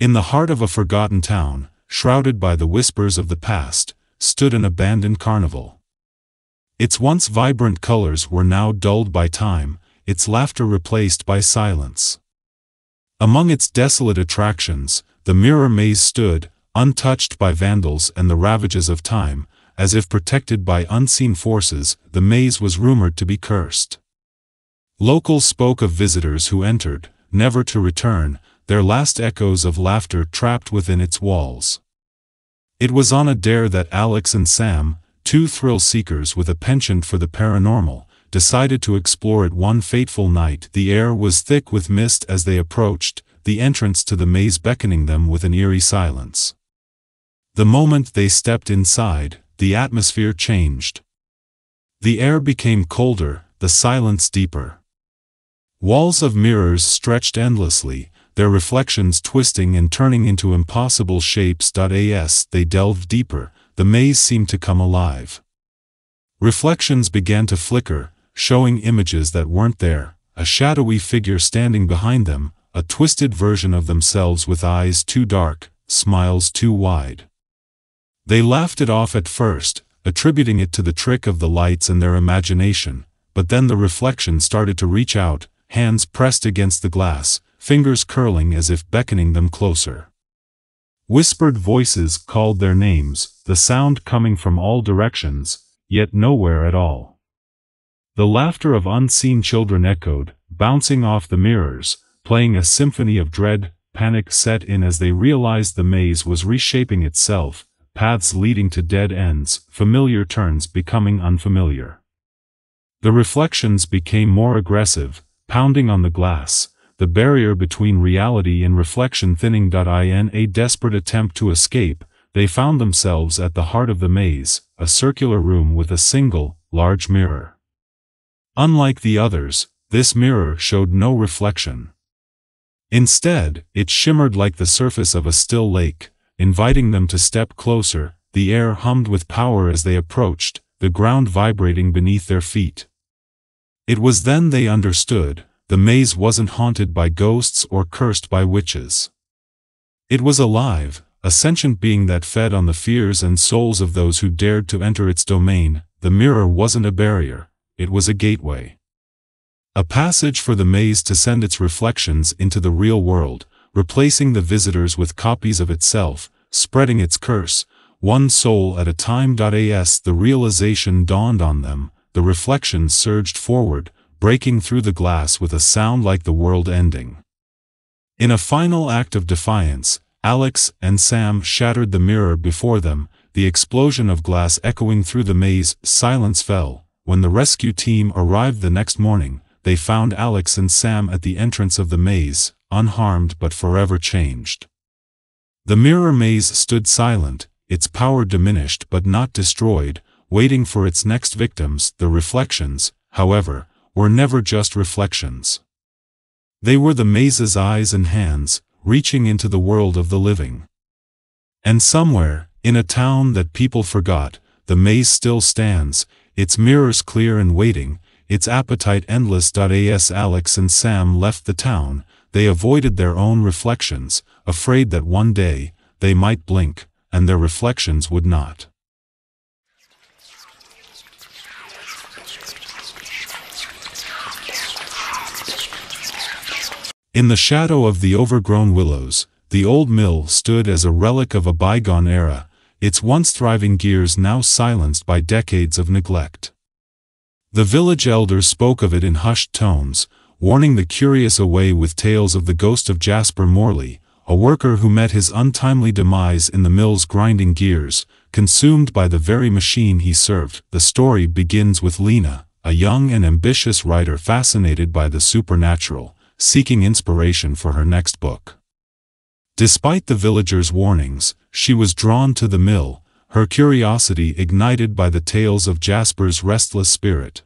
In the heart of a forgotten town, shrouded by the whispers of the past, stood an abandoned carnival. Its once vibrant colors were now dulled by time, its laughter replaced by silence. Among its desolate attractions, the mirror maze stood, untouched by vandals and the ravages of time, as if protected by unseen forces, the maze was rumored to be cursed. Locals spoke of visitors who entered, never to return, their last echoes of laughter trapped within its walls. It was on a dare that Alex and Sam, two thrill-seekers with a penchant for the paranormal, decided to explore it one fateful night. The air was thick with mist as they approached, the entrance to the maze beckoning them with an eerie silence. The moment they stepped inside, the atmosphere changed. The air became colder, the silence deeper. Walls of mirrors stretched endlessly, their reflections twisting and turning into impossible shapes. As they delved deeper, the maze seemed to come alive. Reflections began to flicker, showing images that weren't there, a shadowy figure standing behind them, a twisted version of themselves with eyes too dark, smiles too wide. They laughed it off at first, attributing it to the trick of the lights and their imagination, but then the reflection started to reach out, hands pressed against the glass, fingers curling as if beckoning them closer. Whispered voices called their names, the sound coming from all directions, yet nowhere at all. The laughter of unseen children echoed, bouncing off the mirrors, playing a symphony of dread, panic set in as they realized the maze was reshaping itself, paths leading to dead ends, familiar turns becoming unfamiliar. The reflections became more aggressive, pounding on the glass, the barrier between reality and reflection thinning. In a desperate attempt to escape, they found themselves at the heart of the maze, a circular room with a single, large mirror. Unlike the others, this mirror showed no reflection. Instead, it shimmered like the surface of a still lake, inviting them to step closer, the air hummed with power as they approached, the ground vibrating beneath their feet. It was then they understood, the maze wasn't haunted by ghosts or cursed by witches. It was alive, a sentient being that fed on the fears and souls of those who dared to enter its domain, the mirror wasn't a barrier, it was a gateway. A passage for the maze to send its reflections into the real world, replacing the visitors with copies of itself, spreading its curse, one soul at a time. As the realization dawned on them, the reflection surged forward, breaking through the glass with a sound like the world ending. In a final act of defiance, Alex and Sam shattered the mirror before them, the explosion of glass echoing through the maze, silence fell. When the rescue team arrived the next morning, they found Alex and Sam at the entrance of the maze, unharmed but forever changed. The mirror maze stood silent, its power diminished but not destroyed, waiting for its next victims, the reflections, however, were never just reflections. They were the maze's eyes and hands, reaching into the world of the living. And somewhere, in a town that people forgot, the maze still stands, its mirrors clear and waiting, its appetite endless. As Alex and Sam left the town, they avoided their own reflections, afraid that one day, they might blink, and their reflections would not. In the shadow of the overgrown willows, the old mill stood as a relic of a bygone era, its once thriving gears now silenced by decades of neglect. The village elders spoke of it in hushed tones, warning the curious away with tales of the ghost of Jasper Morley, a worker who met his untimely demise in the mill's grinding gears, consumed by the very machine he served. The story begins with Lena, a young and ambitious writer fascinated by the supernatural, seeking inspiration for her next book. Despite the villagers' warnings, she was drawn to the mill, her curiosity ignited by the tales of Jasper's restless spirit.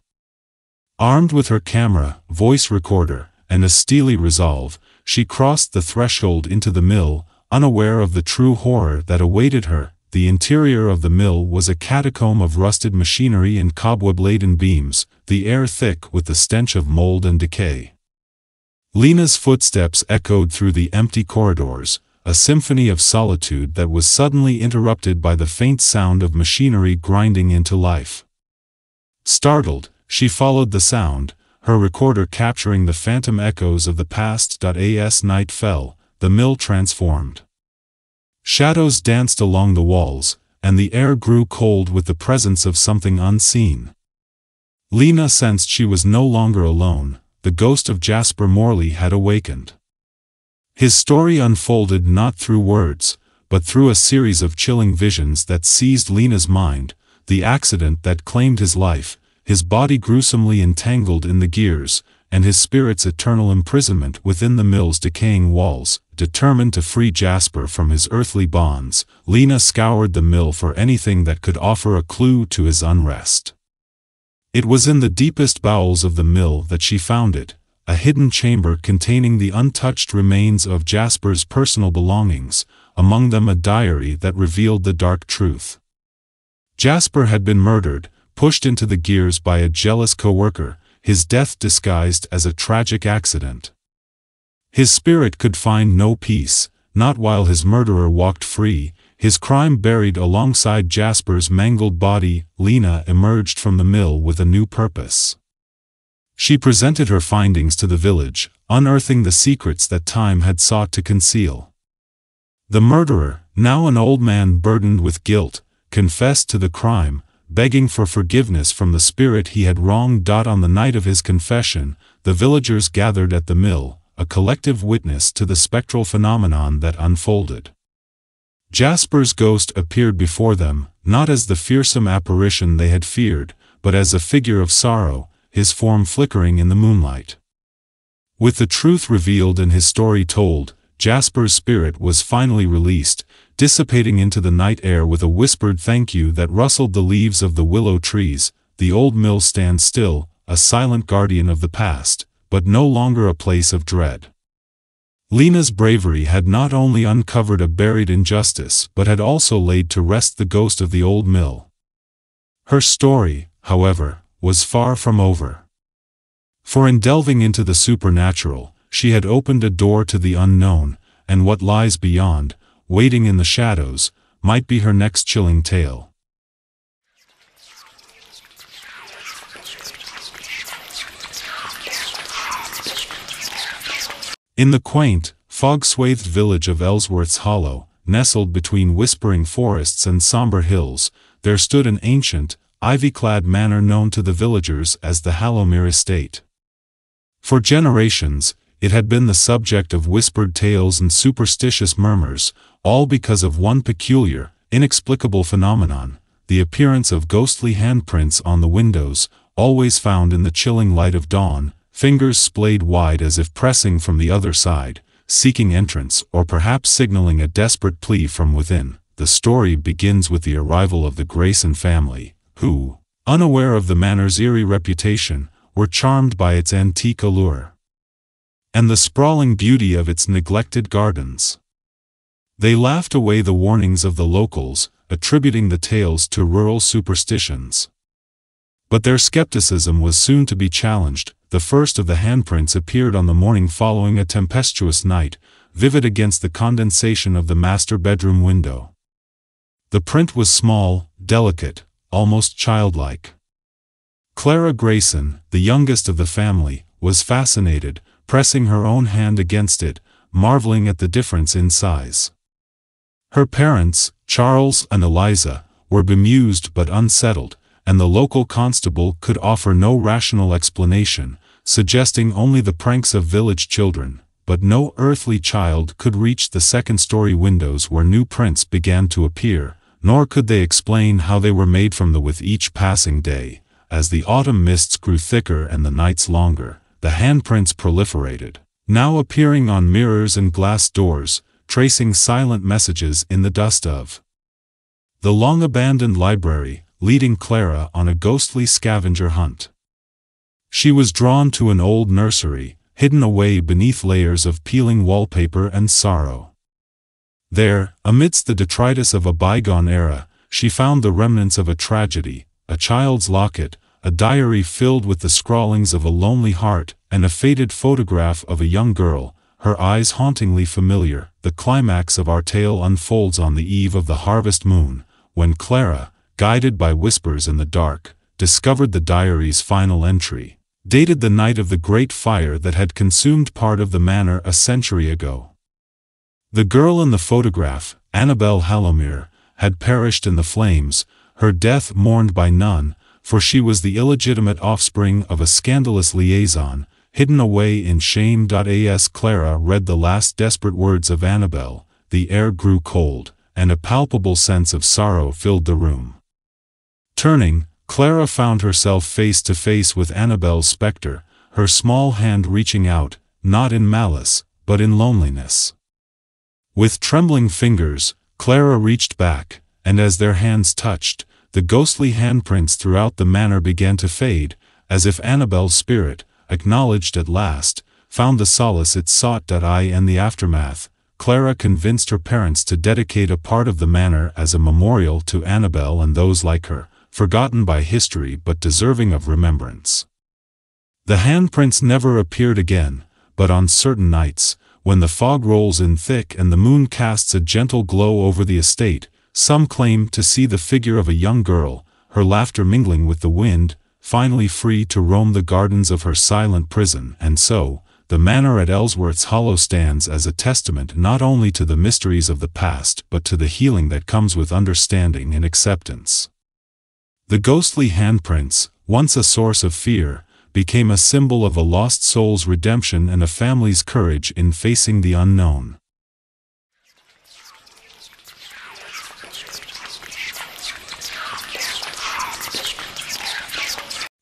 Armed with her camera, voice recorder, and a steely resolve, she crossed the threshold into the mill, unaware of the true horror that awaited her. The interior of the mill was a catacomb of rusted machinery and cobweb-laden beams, the air thick with the stench of mold and decay. Lena's footsteps echoed through the empty corridors, a symphony of solitude that was suddenly interrupted by the faint sound of machinery grinding into life. Startled, she followed the sound, her recorder capturing the phantom echoes of the past. As night fell, the mill transformed. Shadows danced along the walls, and the air grew cold with the presence of something unseen. Lena sensed she was no longer alone, the ghost of Jasper Morley had awakened. His story unfolded not through words, but through a series of chilling visions that seized Lena's mind, the accident that claimed his life, his body gruesomely entangled in the gears, and his spirit's eternal imprisonment within the mill's decaying walls. Determined to free Jasper from his earthly bonds, Lena scoured the mill for anything that could offer a clue to his unrest. It was in the deepest bowels of the mill that she found it, a hidden chamber containing the untouched remains of Jasper's personal belongings, among them a diary that revealed the dark truth. Jasper had been murdered, pushed into the gears by a jealous co-worker, his death disguised as a tragic accident. His spirit could find no peace, not while his murderer walked free, his crime buried alongside Jasper's mangled body, Lena emerged from the mill with a new purpose. She presented her findings to the village, unearthing the secrets that time had sought to conceal. The murderer, now an old man burdened with guilt, confessed to the crime, begging for forgiveness from the spirit he had wronged. On the night of his confession, the villagers gathered at the mill, a collective witness to the spectral phenomenon that unfolded. Jasper's ghost appeared before them, not as the fearsome apparition they had feared, but as a figure of sorrow, his form flickering in the moonlight. With the truth revealed and his story told, Jasper's spirit was finally released, dissipating into the night air with a whispered thank you that rustled the leaves of the willow trees. The old mill stands still, a silent guardian of the past, but no longer a place of dread. Lena's bravery had not only uncovered a buried injustice but had also laid to rest the ghost of the old mill. Her story, however, was far from over. For in delving into the supernatural, she had opened a door to the unknown, and what lies beyond, waiting in the shadows, might be her next chilling tale. In the quaint, fog-swathed village of Ellsworth's Hollow, nestled between whispering forests and somber hills, there stood an ancient, ivy-clad manor known to the villagers as the Hallowmere Estate. For generations, it had been the subject of whispered tales and superstitious murmurs, all because of one peculiar, inexplicable phenomenon, the appearance of ghostly handprints on the windows, always found in the chilling light of dawn, fingers splayed wide as if pressing from the other side, seeking entrance or perhaps signaling a desperate plea from within. The story begins with the arrival of the Grayson family, who, unaware of the manor's eerie reputation, were charmed by its antique allure and the sprawling beauty of its neglected gardens. They laughed away the warnings of the locals, attributing the tales to rural superstitions. But their skepticism was soon to be challenged, the first of the handprints appeared on the morning following a tempestuous night, vivid against the condensation of the master bedroom window. The print was small, delicate, almost childlike. Clara Grayson, the youngest of the family, was fascinated, pressing her own hand against it, marveling at the difference in size. Her parents, Charles and Eliza, were bemused but unsettled, and the local constable could offer no rational explanation, suggesting only the pranks of village children, but no earthly child could reach the second-story windows where new prints began to appear, nor could they explain how they were made from the with each passing day. As the autumn mists grew thicker and the nights longer, the handprints proliferated, now appearing on mirrors and glass doors, tracing silent messages in the dust of the long-abandoned library, leading Clara on a ghostly scavenger hunt. She was drawn to an old nursery, hidden away beneath layers of peeling wallpaper and sorrow. There, amidst the detritus of a bygone era, she found the remnants of a tragedy, a child's locket, a diary filled with the scrawlings of a lonely heart, and a faded photograph of a young girl, her eyes hauntingly familiar. The climax of our tale unfolds on the eve of the harvest moon, when Clara, guided by whispers in the dark, discovered the diary's final entry, dated the night of the great fire that had consumed part of the manor a century ago. The girl in the photograph, Annabel Hallowmere, had perished in the flames, her death mourned by none, for she was the illegitimate offspring of a scandalous liaison, hidden away in shame. As Clara read the last desperate words of Annabel, the air grew cold, and a palpable sense of sorrow filled the room. Turning, Clara found herself face to face with Annabel's spectre, her small hand reaching out, not in malice, but in loneliness. With trembling fingers, Clara reached back, and as their hands touched, the ghostly handprints throughout the manor began to fade, as if Annabel's spirit, acknowledged at last, found the solace it sought. I in the aftermath, Clara convinced her parents to dedicate a part of the manor as a memorial to Annabel and those like her, forgotten by history but deserving of remembrance. The handprints never appeared again, but on certain nights, when the fog rolls in thick and the moon casts a gentle glow over the estate, some claim to see the figure of a young girl, her laughter mingling with the wind, finally free to roam the gardens of her silent prison, and so, the manor at Ellsworth's Hollow stands as a testament not only to the mysteries of the past but to the healing that comes with understanding and acceptance. The ghostly handprints, once a source of fear, became a symbol of a lost soul's redemption and a family's courage in facing the unknown.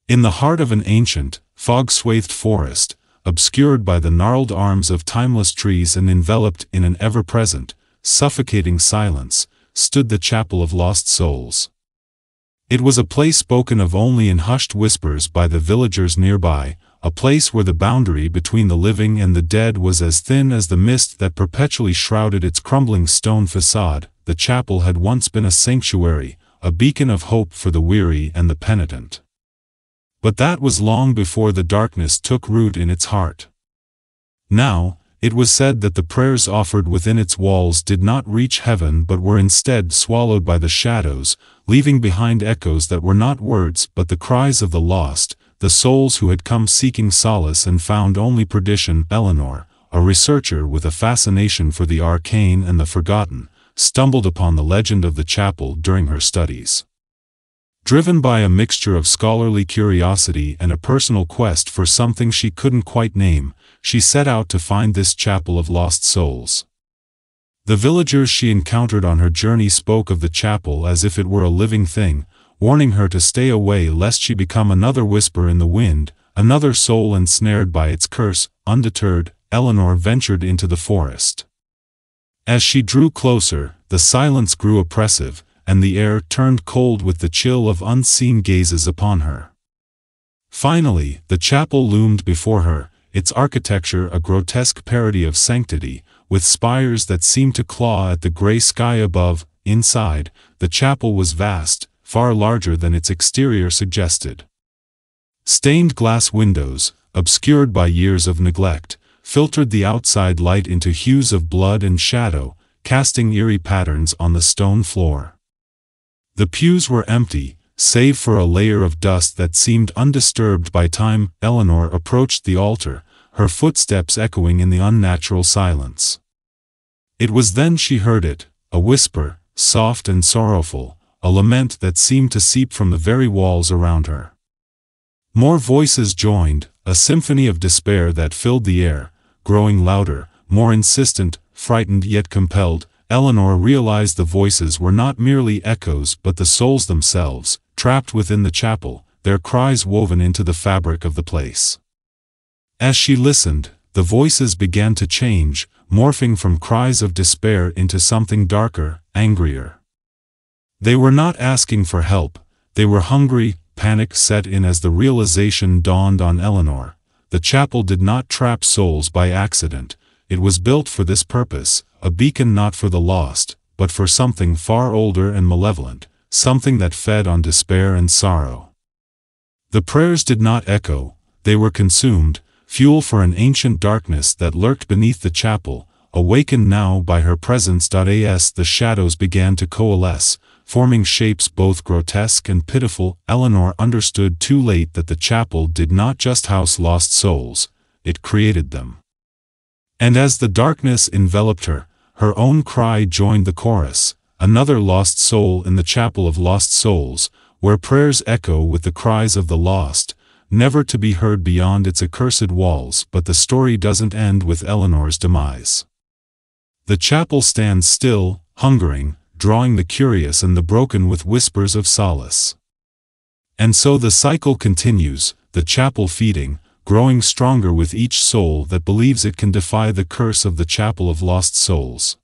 In the heart of an ancient, fog-swathed forest, obscured by the gnarled arms of timeless trees and enveloped in an ever-present, suffocating silence, stood the Chapel of Lost Souls. It was a place spoken of only in hushed whispers by the villagers nearby, a place where the boundary between the living and the dead was as thin as the mist that perpetually shrouded its crumbling stone facade. The chapel had once been a sanctuary, a beacon of hope for the weary and the penitent. But that was long before the darkness took root in its heart. Now, it was said that the prayers offered within its walls did not reach heaven but were instead swallowed by the shadows, leaving behind echoes that were not words but the cries of the lost, the souls who had come seeking solace and found only perdition. Eleanor, a researcher with a fascination for the arcane and the forgotten, stumbled upon the legend of the chapel during her studies. Driven by a mixture of scholarly curiosity and a personal quest for something she couldn't quite name, she set out to find this chapel of lost souls. The villagers she encountered on her journey spoke of the chapel as if it were a living thing, warning her to stay away lest she become another whisper in the wind, another soul ensnared by its curse. Undeterred, Eleanor ventured into the forest. As she drew closer, the silence grew oppressive, and the air turned cold with the chill of unseen gazes upon her. Finally, the chapel loomed before her, its architecture a grotesque parody of sanctity, with spires that seemed to claw at the gray sky above. Inside, the chapel was vast, far larger than its exterior suggested. Stained glass windows, obscured by years of neglect, filtered the outside light into hues of blood and shadow, casting eerie patterns on the stone floor. The pews were empty, save for a layer of dust that seemed undisturbed by time. Eleanor approached the altar, her footsteps echoing in the unnatural silence. It was then she heard it, a whisper, soft and sorrowful, a lament that seemed to seep from the very walls around her. More voices joined, a symphony of despair that filled the air, growing louder, more insistent, frightened yet compelled, Eleanor realized the voices were not merely echoes but the souls themselves, trapped within the chapel, their cries woven into the fabric of the place. As she listened, the voices began to change, morphing from cries of despair into something darker, angrier. They were not asking for help, they were hungry, panic set in as the realization dawned on Eleanor. The chapel did not trap souls by accident, it was built for this purpose, a beacon not for the lost, but for something far older and malevolent, something that fed on despair and sorrow. The prayers did not echo, they were consumed, fuel for an ancient darkness that lurked beneath the chapel, awakened now by her presence. As the shadows began to coalesce, forming shapes both grotesque and pitiful, Eleanor understood too late that the chapel did not just house lost souls, it created them. And as the darkness enveloped her, her own cry joined the chorus, another lost soul in the chapel of lost souls, where prayers echo with the cries of the lost, never to be heard beyond its accursed walls. But the story doesn't end with Eleanor's demise. The chapel stands still, hungering, drawing the curious and the broken with whispers of solace. And so the cycle continues, the chapel feeding, growing stronger with each soul that believes it can defy the curse of the chapel of lost souls.